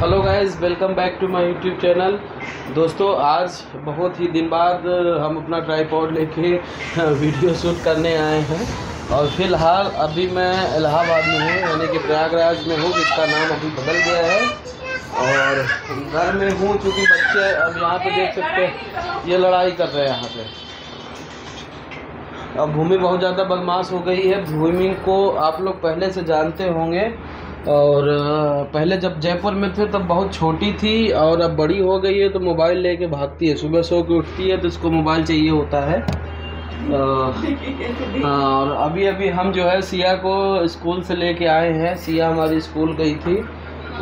Hello guys welcome back to my YouTube channel दोस्तों, आज बहुत ही दिन बाद हम अपना ट्राईपॉड लेके वीडियो शूट करने आए हैं। और फ़िलहाल अभी मैं इलाहाबाद में हूँ, यानी कि प्रयागराज में हूँ, जिसका नाम अभी बदल गया है। और घर में हूँ, चूँकि बच्चे अब यहाँ पे देख सकते हैं, ये लड़ाई कर रहे हैं यहाँ पर अब भूमि बहुत ज़्यादा बदमाश हो गई है। भूमि को आप लोग पहले से जानते होंगे और पहले जब जयपुर में थे तब बहुत छोटी थी और अब बड़ी हो गई है तो मोबाइल लेके भागती है। सुबह सो के उठती है तो इसको मोबाइल चाहिए होता है। हाँ, और अभी अभी हम जो है सिया को स्कूल से लेके आए हैं। सिया हमारी स्कूल गई थी।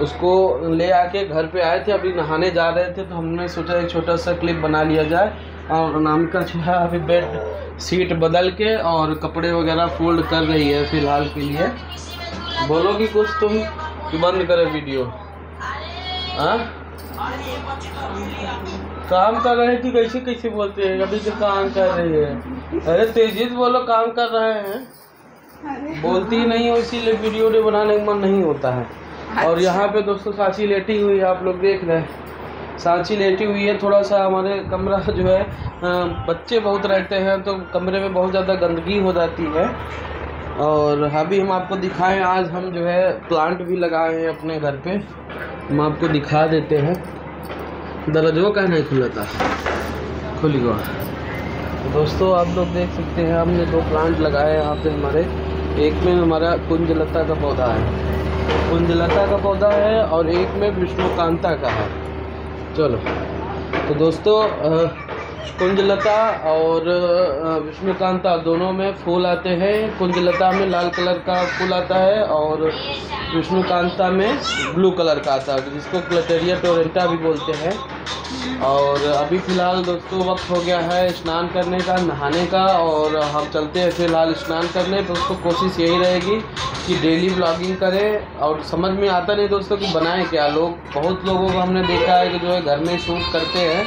उसको ले आके घर पे आए थे अभी नहाने जा रहे थे तो हमने सोचा एक छोटा सा क्लिप बना लिया जाए और नामिका जो है अभी बेड सीट बदल के और कपड़े वगैरह फोल्ड कर रही है फ़िलहाल के लिए। बोलोगी कुछ तुम कि बंद करे वीडियो। हाँ? काम कर रहे थी कैसे कैसे बोलते हैं? अभी तो काम कर रही है। अरे तेज़ी से बोलो काम कर रहे हैं। बोलती ही। नहीं हो इसीलिए वीडियो वीडियो बनाने का मन नहीं होता है। और यहाँ पे दोस्तों सांची लेटी हुई है आप लोग देख रहे हैं। सांची लेटी हुई है थोड़ा सा हमारे कमरा जो है बच्चे बहुत रहते हैं तो कमरे में बहुत ज़्यादा गंदगी हो जाती है। और अभी हम आपको दिखाएँ आज हम जो है प्लांट भी लगाए हैं अपने घर पे। हम आपको दिखा देते हैं। दरजो का नहीं खुला था? खुल गया दोस्तों आप लोग देख सकते हैं हमने दो प्लांट लगाए हैं यहाँ पे हमारे। एक में हमारा कुंजलता का पौधा है। कुंजलता का पौधा है और एक में विष्णुकांता का है। चलो तो दोस्तों अ, कुंजलता और विष्णुकांता दोनों में फूल आते हैं। कुंजलता में लाल कलर का फूल आता है और विष्णुकांता में ब्लू कलर का आता है, जिसको क्लटेरिया टोरेंटा भी बोलते हैं। और अभी फ़िलहाल दोस्तों, वक्त हो गया है स्नान करने का, नहाने का, और हम चलते हैं फ़िलहाल स्नान करने। दोस्तों, कोशिश यही रहेगी कि डेली ब्लॉगिंग करें। और समझ में आता नहीं दोस्तों कि बनाएँ क्या लोग। बहुत लोगों को हमने देखा है कि जो है घर में शूट करते हैं।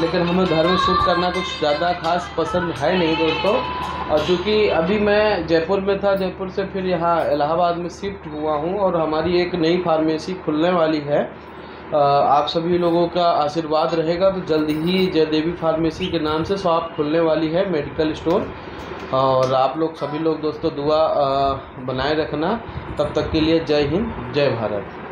लेकिन हमें घर में शूट करना कुछ ज़्यादा खास पसंद है नहीं दोस्तों। और चूँकि अभी मैं जयपुर में था, जयपुर से फिर यहाँ इलाहाबाद में शिफ्ट हुआ हूँ और हमारी एक नई फार्मेसी खुलने वाली है। आप सभी लोगों का आशीर्वाद रहेगा। तो जल्द ही जयदेवी फार्मेसी के नाम से शॉप खुलने वाली है मेडिकल स्टोर और आप लोग, सभी लोग दोस्तों, दुआ बनाए रखना। तब तक के लिए जय हिंद, जय भारत।